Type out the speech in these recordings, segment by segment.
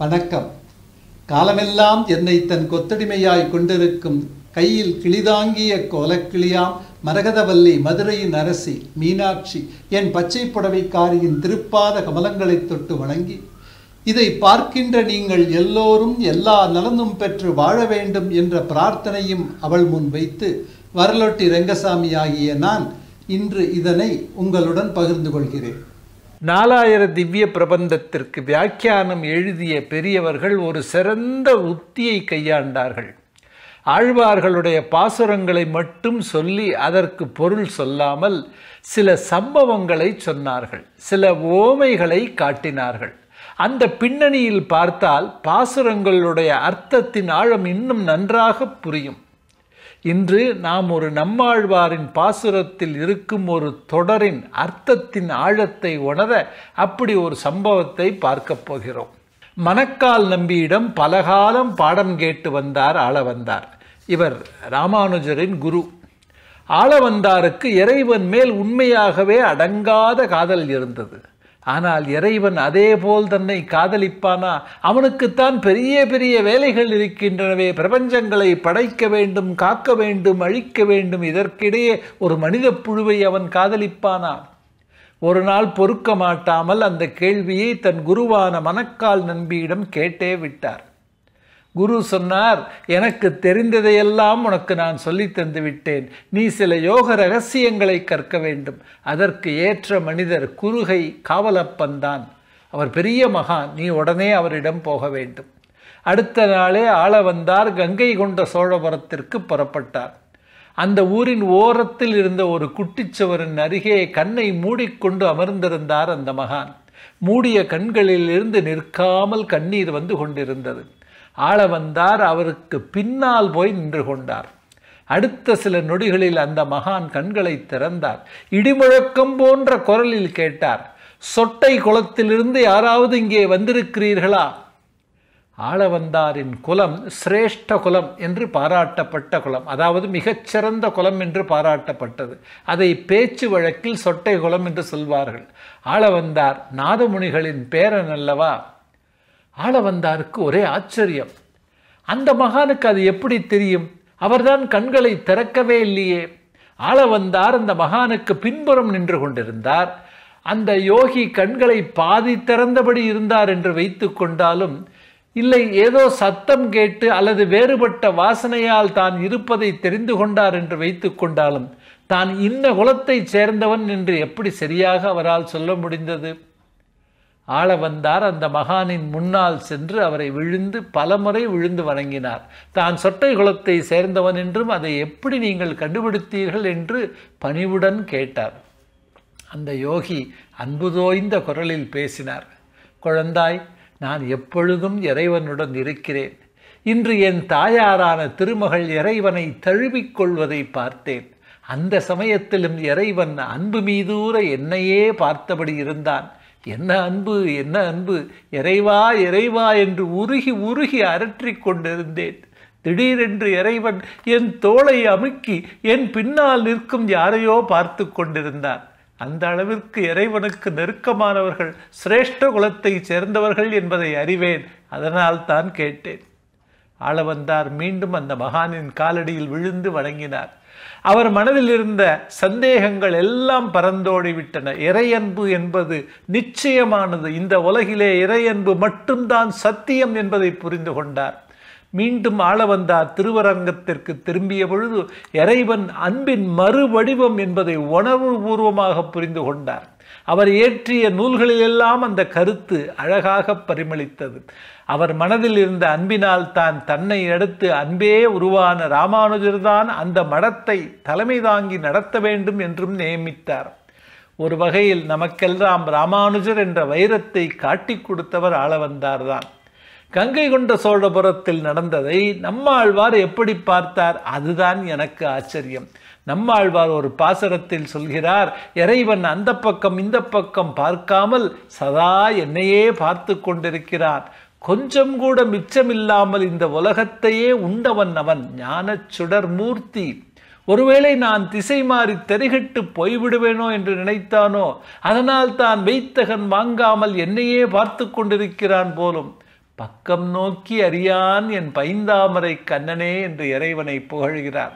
வணக்கம் காலமெல்லாம் என்னை தன் கொத்தடிமையாய் கொண்டிருக்கும் கையில் கிளிதாங்கிய கோலக்கிளியாம் மரகதவல்லி மதுரையின் அரசி மீனாட்சி என் பச்சை புடவைக்காரியின் திருப்பாத கமலங்களைத் தொட்டு வணங்கி இதை பார்க்கின்ற நீங்கள் எல்லோரும் எல்லா நலனும் பெற்று வாழ வேண்டும் என்ற பிரார்த்தனையும் அவள் முன் வைத்து வரலொட்டி ரங்கசாமி ஆகிய நான் இன்று இதனை உங்களுடன் பகிர்ந்து கொள்கிறேன். நாலாயிர திவ்ய பிரபந்தத்திற்கு வியாக்கியானம் எழுதிய பெரியவர்கள் ஒரு சிறந்த உத்தியை கையாண்டார்கள். ஆழ்வார்களுடைய பாசுரங்களை மட்டும் சொல்லி அதற்கு பொருள் சொல்லாமல் சில சம்பவங்களை சொன்னார்கள். சில ஓமைகளை காட்டினார்கள். அந்த பின்னணியில் பார்த்தால் பாசுரங்களுடைய அர்த்தத்தின் ஆழம் இன்னும் நன்றாக புரியும். இன்று நாம் ஒரு நம்மாழ்வாரின் பாசுரத்தில் இருக்கும் ஒரு தொடரின் அர்த்தத்தின் ஆழத்தை உணர அப்படி ஒரு சம்பவத்தை பார்க்கப் போகிறோம். மணக்கால் நம்பியிடம் பலகாலம் பாடம் கேட்டு வந்தார் ஆள வந்தார். இவர் ராமானுஜரின் குரு. ஆளவந்தாருக்கு இறைவன் மேல் உண்மையாகவே அடங்காத காதல் இருந்தது. ஆனால் இறைவன் அதே போல் தன்னை காதலிப்பானா? அவனுக்குத்தான் பெரிய பெரிய வேலைகள் இருக்கின்றனவே. பிரபஞ்சங்களை படைக்க வேண்டும் காக்க வேண்டும் அழிக்க வேண்டும். இதற்கிடையே ஒரு மனித புழுவை அவன் காதலிப்பானா? ஒரு நாள் பொறுக்க மாட்டாமல் அந்த கேள்வியை தன் குருவான மணக்கால் நம்பியிடம் கேட்டே விட்டார். குரு சொன்னார் எனக்கு தெரிந்ததையெல்லாம் உனக்கு நான் சொல்லி தந்து விட்டேன். நீ சில யோக ரகசியங்களை கற்க வேண்டும். அதற்கு ஏற்ற மனிதர் குருகை காவலப்பன்தான் அவர் பெரிய மகான் நீ உடனே அவரிடம் போக வேண்டும். அடுத்த நாளே ஆள வந்தார் கங்கை கொண்ட சோழபுரத்திற்கு புறப்பட்டார். அந்த ஊரின் ஓரத்தில் இருந்த ஒரு குட்டிச்சுவரின் அருகே கண்ணை மூடிக்கொண்டு அமர்ந்திருந்தார் அந்த மகான். மூடிய கண்களிலிருந்து நிற்காமல் கண்ணீர் வந்து கொண்டிருந்தது. ஆள வந்தார் அவருக்கு பின்னால் போய் நின்று கொண்டார். அடுத்த சில நொடிகளில் அந்த மகான் கண்களை திறந்தார். இடிமுழக்கம் போன்ற குரலில் கேட்டார் சொட்டை குளத்திலிருந்து யாராவது இங்கே வந்திருக்கிறீர்களா? ஆளவந்தாரின் குலம் சிரேஷ்ட குலம் என்று பாராட்டப்பட்ட குலம். அதாவது மிகச்சிறந்த குலம் என்று பாராட்டப்பட்டது. அதை பேச்சு வழக்கில் சொட்டை குலம் என்று சொல்வார்கள். ஆளவந்தார் நாதமுனிகளின் பேரன் அல்லவா? ஆளவந்தாருக்கு ஒரே ஆச்சரியம். அந்த மகானுக்கு அது எப்படி தெரியும்? அவர்தான் கண்களை திறக்கவே இல்லையே. ஆளவந்தார் அந்த மகானுக்கு பின்புறம் நின்று கொண்டிருந்தார். அந்த யோகி கண்களை பாதி திறந்தபடி இருந்தார் என்று வைத்து கொண்டாலும் இல்லை ஏதோ சத்தம் கேட்டு அல்லது வேறுபட்ட வாசனையால் தான் இருப்பதை தெரிந்து கொண்டார் என்று வைத்து கொண்டாலும் தான் இன்ன குலத்தைச் சேர்ந்தவன் என்று எப்படி சரியாக அவரால் சொல்ல முடிந்தது? ஆள வந்தார். அந்த மகானின் முன்னால் சென்று அவரை விழுந்து பலமுறை விழுந்து வணங்கினார். தான் சொட்டை குலத்தை சேர்ந்தவன் என்றும் அதை எப்படி நீங்கள் கண்டுபிடித்தீர்கள் என்று பணிவுடன் கேட்டார். அந்த யோகி அன்புதோய்ந்த குரலில் பேசினார். குழந்தாய் நான் எப்பொழுதும் இறைவனுடன் இருக்கிறேன். இன்று என் தாயாரான திருமகள் இறைவனை தழுவிக்கொள்வதை பார்த்தேன். அந்த சமயத்திலும் இறைவன் அன்பு மீதூர என்னையே பார்த்தபடி இருந்தான். என்ன அன்பு என்ன அன்பு? இறைவா இறைவா என்று உருகி உருகி அரற்றிக் கொண்டிருந்தேன். திடீரென்று இறைவன் என் தோளை அமுக்கி என் பின்னால் நிற்கும் யாரையோ பார்த்து கொண்டிருந்தான். அந்த அளவிற்கு இறைவனுக்கு நெருக்கமானவர்கள் சிரேஷ்ட குலத்தைச் சேர்ந்தவர்கள் என்பதை அறிவேன். அதனால் தான் கேட்டேன். ஆளவந்தார் மீண்டும் அந்த மகானின் காலடியில் விழுந்து வணங்கினார். அவர் மனதில் இருந்த சந்தேகங்கள் எல்லாம் பறந்தோடி விட்டன. இறையன்பு என்பது நிச்சயமானது. இந்த உலகிலே இறையன்பு மட்டும்தான் சத்தியம் என்பதை புரிந்து கொண்டார். மீண்டும் ஆள வந்தார் திருவரங்கத்திற்கு. திரும்பிய பொழுது இறைவன் அன்பின் மறுவடிவம் என்பதை உணர்வு பூர்வமாக புரிந்து கொண்டார். அவர் இயற்றிய நூல்களிலெல்லாம் அந்த கருத்து அழகாக பரிமளித்தது. அவர் மனதில் இருந்த அன்பினால் தான் தன்னை அடுத்து அன்பே உருவான ராமானுஜர்தான் அந்த மடத்தை தலைமை தாங்கி நடத்த வேண்டும் என்றும் நியமித்தார். ஒரு வகையில் நமக்கெல்லாம் ராமானுஜர் என்ற வைரத்தை காட்டி கொடுத்தவர் ஆள வந்தார்தான் கங்கை கொண்ட சோழபுரத்தில் நடந்ததை நம்மாழ்வார் எப்படி பார்த்தார்? அதுதான் எனக்கு ஆச்சரியம். நம்மாழ்வார் ஒரு பாசரத்தில் சொல்கிறார் இறைவன் அந்த பக்கம் இந்த பக்கம் பார்க்காமல் சதா என்னையே பார்த்து கொண்டிருக்கிறான் கொஞ்சம் கூட மிச்சமில்லாமல் இந்த உலகத்தையே உண்டவன் அவன் ஞானச் சுடர் மூர்த்தி. ஒருவேளை நான் திசை மாறி தெருகிட்டு போய்விடுவேனோ என்று நினைத்தானோ அதனால் தான் வைத்தகன் வாங்காமல் என்னையே பார்த்து கொண்டிருக்கிறான் போலும். பக்கம் நோக்கி அறியான் என் பைந்தாமரை கண்ணனே என்று இறைவனை புகழ்கிறார்.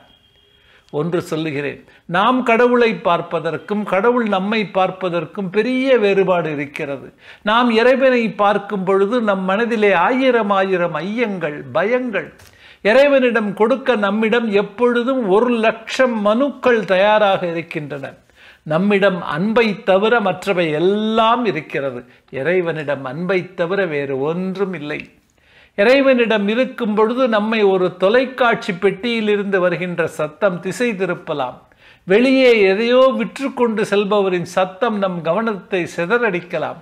ஒன்று சொல்லுகிறேன் நாம் கடவுளை பார்ப்பதற்கும் கடவுள் நம்மை பார்ப்பதற்கும் பெரிய வேறுபாடு இருக்கிறது. நாம் இறைவனை பார்க்கும் பொழுது நம் மனதிலே ஆயிரம் ஆயிரம் ஐயங்கள் பயங்கள். இறைவனிடம் கொடுக்க நம்மிடம் எப்பொழுதும் ஒரு லட்சம் மனுக்கள் தயாராக இருக்கின்றன. நம்மிடம் அன்பை தவிர மற்றவை எல்லாம் இருக்கிறது. இறைவனிடம் அன்பை தவிர வேறு ஒன்றும் இல்லை. இறைவனிடம் இருக்கும் பொழுது நம்மை ஒரு தொலைக்காட்சி பெட்டியிலிருந்து வருகின்ற சத்தம் திசை திருப்பலாம். வெளியே எதையோ விற்றுக்கொண்டு செல்பவரின் சத்தம் நம் கவனத்தை சிதறடிக்கலாம்.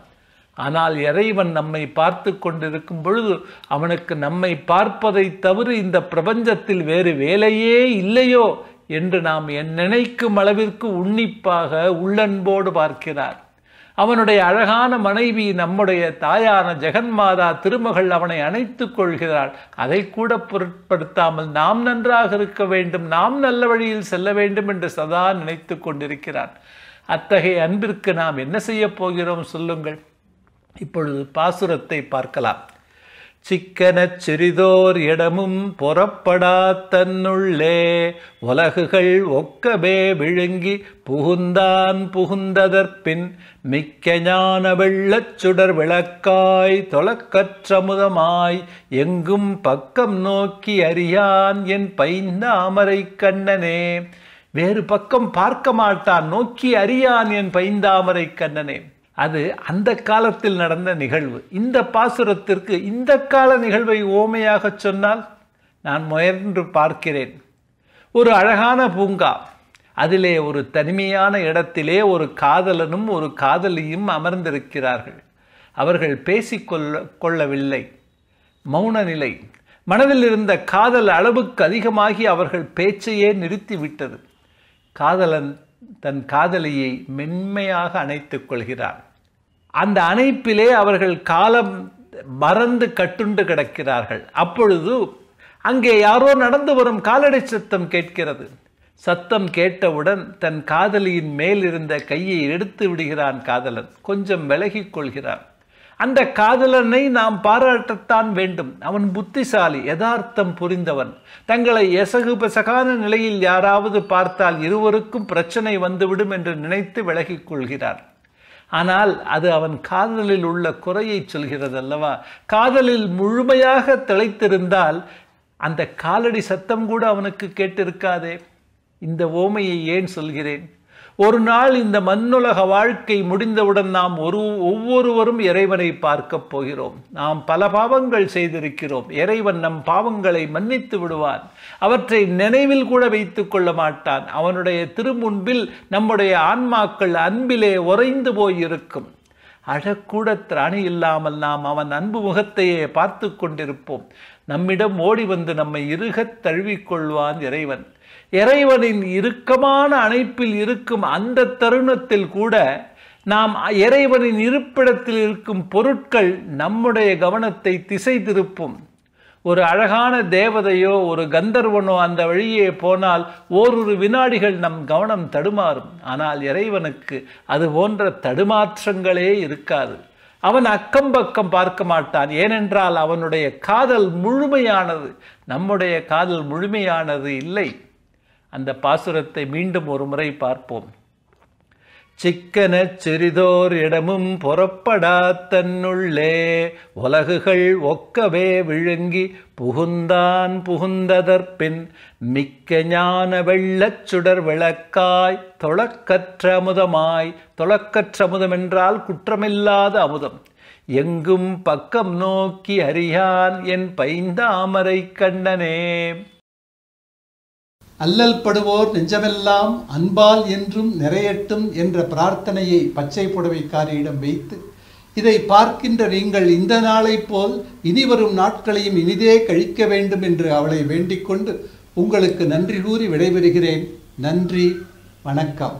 ஆனால் இறைவன் நம்மை பார்த்து கொண்டிருக்கும் பொழுது அவனுக்கு நம்மை பார்ப்பதை தவிர இந்த பிரபஞ்சத்தில் வேறு வேலையே இல்லையோ என்று நாம் என் நினைக்கும் அளவிற்கு உன்னிப்பாக உள்ளன்போடு பார்க்கிறார். அவனுடைய அழகான மனைவி நம்முடைய தாயான ஜெகன்மாதா திருமகள் அவனை அணைத்துக் கொள்கிறாள். அதை கூட பொருட்படுத்தாமல் நாம் நன்றாக இருக்க வேண்டும் நாம் நல்ல வழியில் செல்ல வேண்டும் என்று சதா நினைத்து கொண்டிருக்கிறான். அத்தகைய அன்பிற்கு நாம் என்ன செய்ய போகிறோம் சொல்லுங்கள். இப்பொழுது பாசுரத்தை பார்க்கலாம். சிக்கனச் சிறிதோர் இடமும் புறப்படா தன்னுள்ளே. உலகுகள் ஒக்கவே விழுங்கி புகுந்தான் புகுந்ததற்பின் மிக்க ஞான வெள்ளச் சுடர் விளக்காய் தொலக்கற்றமுதமாய் எங்கும் பக்கம் நோக்கி அறியான் என் பைந்தாமரை கண்ணனே. வேறு பக்கம் பார்க்க மாட்டான் நோக்கி அறியான் என் பைந்தாமரை கண்ணனே. அது அந்த காலத்தில் நடந்த நிகழ்வு. இந்த பாசுரத்திற்கு இந்த கால நிகழ்வை ஓமையாக சொன்னால் நான் முயன்று பார்க்கிறேன். ஒரு அழகான பூங்கா. அதிலே ஒரு தனிமையான இடத்திலே ஒரு காதலனும் ஒரு காதலியும் அமர்ந்திருக்கிறார்கள். அவர்கள் பேசிக்கொள்ள கொள்ளவில்லை. மௌன நிலை. மனதில் இருந்த காதல் அளவுக்கு அதிகமாகி அவர்கள் பேச்சையே நிறுத்திவிட்டது. காதலன் தன் காதலியை மென்மையாக அணைத்துக் கொள்கிறார். அந்த அணைப்பிலே அவர்கள் காலம் மறந்து கட்டுண்டு கிடக்கிறார்கள். அப்பொழுது அங்கே யாரோ நடந்து வரும் காலடை சத்தம் கேட்கிறது. சத்தம் கேட்டவுடன் தன் காதலியின் மேல் இருந்த கையை எடுத்து விடுகிறான் காதலன். கொஞ்சம் விலகிக் கொள்கிறான். அந்த காதலனை நாம் பாராட்டத்தான் வேண்டும். அவன் புத்திசாலி யதார்த்தம் புரிந்தவன். தங்களை எசகு பெசகான நிலையில் யாராவது பார்த்தால் இருவருக்கும் பிரச்சனை வந்துவிடும் என்று நினைத்து விலகிக் கொள்கிறார். ஆனால் அது அவன் காதலில் உள்ள குறையை சொல்கிறது அல்லவா காதலில் முழுமையாக திளைத்திருந்தால் அந்த காலடி சத்தம் கூட அவனுக்கு கேட்டிருக்காதே. இந்த ஓமையை ஏன் சொல்கிறேன்? ஒரு நாள் இந்த மண்ணுலக வாழ்க்கை முடிந்தவுடன் நாம் ஒரு ஒவ்வொருவரும் இறைவனை பார்க்கப் போகிறோம். நாம் பல பாவங்கள் செய்திருக்கிறோம். இறைவன் நம் பாவங்களை மன்னித்து விடுவான். அவற்றை நினைவில் கூட வைத்து கொள்ள மாட்டான். அவனுடைய திருமுன்பில் நம்முடைய ஆன்மாக்கள் அன்பிலே உறைந்து போயிருக்கும். அழக்கூட திராணி இல்லாமல் நாம் அவன் அன்பு முகத்தையே பார்த்து கொண்டிருப்போம். நம்மிடம் ஓடி வந்து நம்மை இருகத் தழுவிக்கொள்வான் இறைவன். இறைவனின் இறுக்கமான அணைப்பில் இருக்கும் அந்த தருணத்தில் கூட நாம் இறைவனின் இருப்பிடத்தில் இருக்கும் பொருட்கள் நம்முடைய கவனத்தை திசை திருப்பும். ஒரு அழகான தேவதையோ ஒரு கந்தர்வனோ அந்த வழியே போனால் ஓரொரு வினாடிகள் நம் கவனம் தடுமாறும். ஆனால் இறைவனுக்கு அது போன்ற தடுமாற்றங்களே இருக்காது. அவன் அக்கம் பக்கம் பார்க்க மாட்டான். ஏனென்றால் அவனுடைய காதல் முழுமையானது நம்முடைய காதல் முழுமையானது இல்லை. அந்த பாசுரத்தை மீண்டும் ஒரு முறை பார்ப்போம். சிக்கனச் சிறிதோர் இடமும் புறப்படா தன்னுள்ளே உலகுகள் ஒக்கவே விழுங்கி புகுந்தான் புகுந்ததற்பின் மிக்க ஞான வெள்ளச் சுடர் விளக்காய் தொளக்கற்ற அமுதமாய் தொளக்கற்ற அமுதம் என்றால் குற்றமில்லாத அமுதம். எங்கும் பக்கம் நோக்கி அறியான் என் பைந்தாமரை கண்ணனே. அல்லல் படுவோர் நெஞ்சமெல்லாம் அன்பால் என்றும் நிறையட்டும் என்ற பிரார்த்தனையை பச்சை புடவைக்காரியிடம் வைத்து இதை பார்க்கின்ற நீங்கள் இந்த நாளைப் போல் இனி வரும் நாட்களையும் இனிதே கழிக்க வேண்டும் என்று அவளை வேண்டிக் கொண்டு உங்களுக்கு நன்றி கூறி விடைபெறுகிறேன். நன்றி. வணக்கம்.